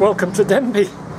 Welcome to Denby.